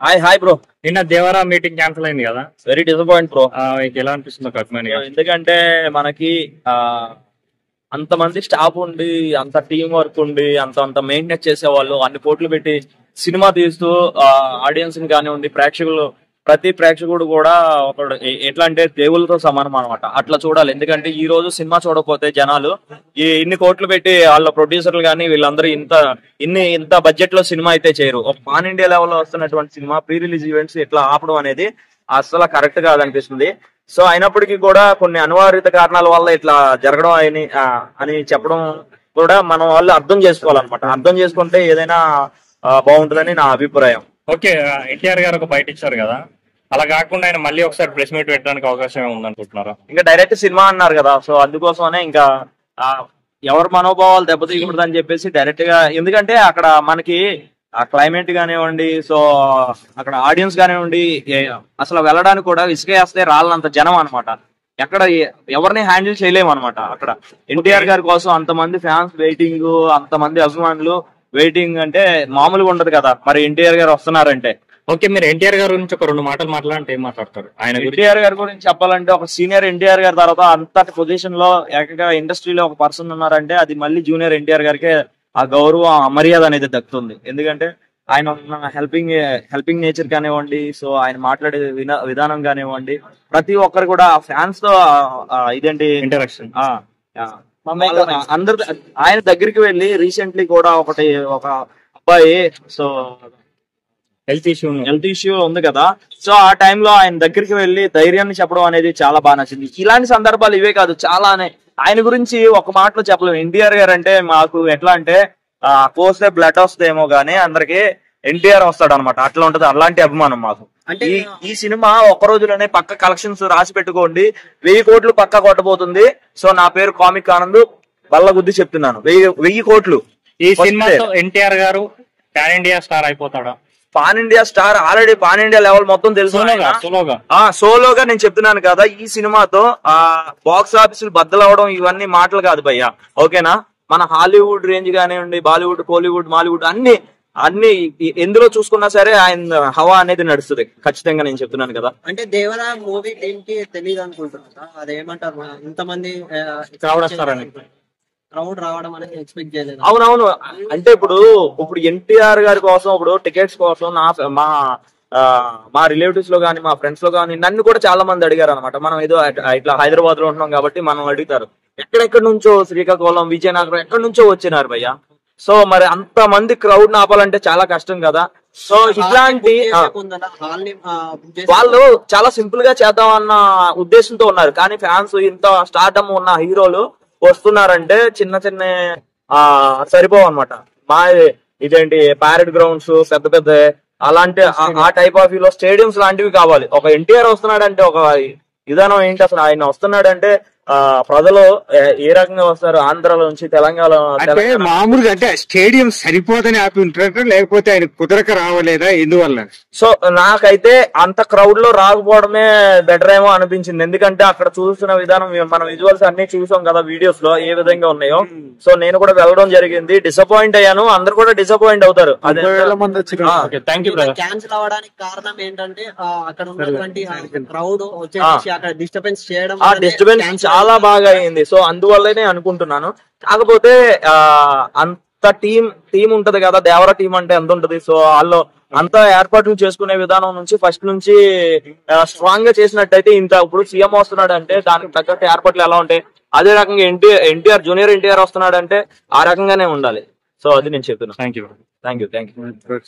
Hi hi bro నిన్న Devara meeting cancel అయింది కదా? వెరీ డిసప్పాయింట్ బ్రో మీకు ఎలా అనిపిస్తుందో కట్మని ఎందుకంటే మనకి ఆ అంతమంది స్టాఫ్ ఉండి అంత టీం వర్క్ ఉండి అంత అంత మెయింటెనెన్స్ చేసేవాళ్ళు అన్ని కోట్లు పెట్టి సినిమా తీస్తూ ఆడియన్స్ని కానివ్వండి ప్రేక్షకులు ప్రతి ప్రేక్షకుడు కూడా ఒక ఎట్లా అంటే దేవులతో సమానం అనమాట అట్లా చూడాలి. ఎందుకంటే ఈ రోజు సినిమా చూడకపోతే జనాలు ఈ ఇన్ని కోట్లు పెట్టి వాళ్ళ ప్రొడ్యూసర్లు కానీ వీళ్ళందరూ ఇంత ఇన్ని ఇంత బడ్జెట్లో సినిమా అయితే చేయరు. ఒక పాన్ ఇండియా లెవెల్లో వస్తున్నటువంటి సినిమా ప్రీ రిలీజ్ ఈవెంట్స్ ఇట్లా ఆపడం అనేది అసలు కరెక్ట్ కాదనిపిస్తుంది. సో అయినప్పటికీ కూడా కొన్ని అనివార్యత కారణాల వల్ల ఇట్లా జరగడం అని అని చెప్పడం కూడా మనం వాళ్ళు అర్థం చేసుకోవాలన్నమాట. అర్థం చేసుకుంటే ఏదైనా బాగుంటుందని నా అభిప్రాయం. ఓకే ఎన్టీఆర్ గారు ఒక బయట ఇచ్చారు కదా. అలా కాకుండా ఆయన మళ్ళీ ఒకసారి ప్రెస్ మీట్ పెట్టడానికి అవకాశం ఉందనుకుంటున్నారా? ఇంకా డైరెక్ట్ సినిమా అన్నారు కదా సో అందుకోసమనే ఇంకా ఎవరి మనోభావాలు దెబ్బతీయకూడదు అని చెప్పేసి డైరెక్ట్గా ఎందుకంటే అక్కడ మనకి ఆ క్లైమేట్ కానివ్వండి సో అక్కడ ఆడియన్స్ కానివ్వండి అసలు వెళ్ళడానికి కూడా ఇసుకేస్తే రాళ్ళంత జనం అన్నమాట. ఎక్కడ ఎవరిని హ్యాండిల్ చేయలేము అనమాట అక్కడ ఎన్టీఆర్ గారి కోసం అంతమంది ఫ్యాన్స్ వెయిటింగ్ అంతమంది అభిమానులు వెయిటింగ్ అంటే మామూలుగా ఉండదు కదా. మరి ఎన్టీఆర్ గారు వస్తున్నారంటే. ఓకే మీరు ఎన్టీఆర్ గారి గురించి ఒక రెండు మాటలు మాట్లాడంటే ఏం మాట్లాడతారు? ఆయన ఎన్టీఆర్ గారి గురించి చెప్పాలంటే ఒక సీనియర్ ఎన్టీఆర్ గారి తర్వాత అంతటి పొజిషన్లో ఏకంగా ఇండస్ట్రీలో ఒక పర్సన్ ఉన్నారంటే అది మళ్ళీ జూనియర్ ఎన్టీఆర్ గారికి ఆ గౌరవం ఆ మర్యాద అనేది దక్కుతుంది. ఎందుకంటే ఆయన హెల్పింగ్ హెల్పింగ్ నేచర్ కానివ్వండి సో ఆయన మాట్లాడే విధానం కానివ్వండి ప్రతి ఒక్కరు కూడా ఫ్యాన్స్తో ఇదేంటి? ఇంటరాక్షన్ అందరి ఆయన దగ్గరికి వెళ్ళి రీసెంట్లీ కూడా ఒకటి ఒక అబ్బాయి so health issue health issue ఉంది కదా. సో ఆ టైంలో ఆయన దగ్గరికి వెళ్ళి ధైర్యాన్ని చెప్పడం అనేది చాలా బాగా నచ్చింది. ఇలాంటి సందర్భాలు ఇవే కాదు చాలానే. ఆయన గురించి ఒక మాటలో చెప్పలేము ఎన్టీఆర్ గారు అంటే మాకు ఎట్లా అంటే ఆ, కోస్తే బ్లడ్ వస్తేమో గానీ అందరికి ఎన్టీఆర్ వస్తాడు అనమాట అట్లా ఉంటది. అలాంటి అభిమానం మాకు. అంటే ఈ సినిమా ఒక్క రోజులోనే పక్క కలెక్షన్స్ రాసి పెట్టుకోండి. వెయ్యి కోట్లు పక్క కొట్టబోతుంది. సో నా పేరు కామిక్ ఆనంద్. బల్ల గుద్ది చెప్తున్నాను. వెయ్యి వెయ్యి కోట్లు. ఈ సినిమాతో NTR garu pan India star అయిపోతాడా? Pan India star already pan India level మొత్తం తెలుసు సోలోగా నేను చెప్తున్నాను కదా ఈ సినిమాతో ఆ బాక్స్ ఆఫీసులు బద్దలవడం ఇవన్నీ మాటలు కాదు భయ్య. ఓకేనా? మన హాలీవుడ్ రేంజ్ కానివ్వండి బాలీవుడ్ కోలీవుడ్ మాలీవుడ్ అన్ని అన్ని ఎందులో చూసుకున్నా సరే ఆయన హవా అనేది నడుస్తుంది. ఖచ్చితంగా నేను చెప్తున్నాను కదా. అంటే దేవరా మూవీ టీమ్కి తెలియదు అనుకుంటున్నా అదేమంటారు ఇంతమంది క్రౌడ్ వస్తారని క్రౌడ్ రావడం అనేది ఎక్స్పెక్ట్ చేయలేదు. అవునవును. అంటే ఇప్పుడు ఇప్పుడు ఎన్టీఆర్ గారి కోసం ఇప్పుడు టికెట్స్ కోసం నా మా మా రిలేటివ్స్లో కానీ మా ఫ్రెండ్స్లో కానీ నన్ను కూడా చాలా మంది అడిగారు అనమాట మనం ఏదో ఇట్లా హైదరాబాద్లో ఉంటున్నాం కాబట్టి మనం అడుగుతారు. ఎక్కడెక్కడి నుంచో శ్రీకాకుళం విజయనగరం ఎక్కడి నుంచో వచ్చినారు భయ్య? సో మరి అంత మంది క్రౌడ్ ఆపాలంటే చాలా కష్టం కదా. సో ఇట్లాంటి వాళ్ళు చాలా సింపుల్గా చేద్దాం అన్న ఉద్దేశంతో ఉన్నారు. కానీ ఫ్యాన్స్ ఇంత స్టార్టమ్ ఉన్న హీరోలు వస్తున్నారంటే చిన్న చిన్న ఆ సరిపోవు అనమాట మా ఇదేంటి ప్యారెడ్ గ్రౌండ్స్ పెద్ద పెద్ద అలాంటి ఆ- టైప్ ఆఫ్లో స్టేడియంస్ లాంటివి కావాలి. ఒక ఎన్టీఆర్ వస్తున్నాడంటే ఒక విధానం ఏంటి అసలు? ఆయన వస్తున్నాడంటే ఆ ప్రజలు ఏ- రకంగా వస్తారు? ఆంధ్రాలో నుంచి తెలంగాణ అంటే మామూలుగా అంటే స్టేడియం సరిపోదని ఆపి ఉంటారు లేకపోతే ఆయన కుదరక రావలేదా? ఎందువల్ల? సో నాకైతే అంత క్రౌడ్లో రాకపోవడమే బెటర్ ఏమో అనిపించింది. ఎందుకంటే అక్కడ చూస్తున్న విధానం మనం విజువల్స్ అన్ని చూసాం కదా వీడియోస్లో ఏ విధంగా ఉన్నాయో. సో నేను కూడా వెళ్ళడం జరిగింది. డిసప్పాయింట్ అయ్యాను. అందరు కూడా డిసప్పాయింట్ అవుతారు. క్యాన్సిల్ అవ్వడానికి కారణం ఏంటంటే అక్కడ ఉన్నటువంటి క్రౌడ్ వచ్చేసి అక్కడ డిస్టర్బెన్స్ చేయడం డిస్టర్బెన్స్ చాలా బాగా అయింది సో అందువల్లనే అనుకుంటున్నాను. కాకపోతే అంత టీం టీం ఉంటది కదా దేవర టీం అంటే ఎంత ఉంటది? సో వాళ్ళు అంత ఏర్పాట్లు చేసుకునే విధానం నుంచి ఫస్ట్ నుంచి స్ట్రాంగ్గా చేసినట్టయితే ఇంత ఇప్పుడు సీఎం వస్తున్నాడు అంటే దానికి తగ్గట్టు ఏర్పాట్లు ఎలా ఉంటాయి? అదే రకంగా ఎన్టీఆర్ ఎన్టీఆర్ జూనియర్ ఎన్టీఆర్ వస్తున్నాడు అంటే ఆ రకంగానే ఉండాలి. సో అది నేను చెప్తున్నాను thank you thank you thank you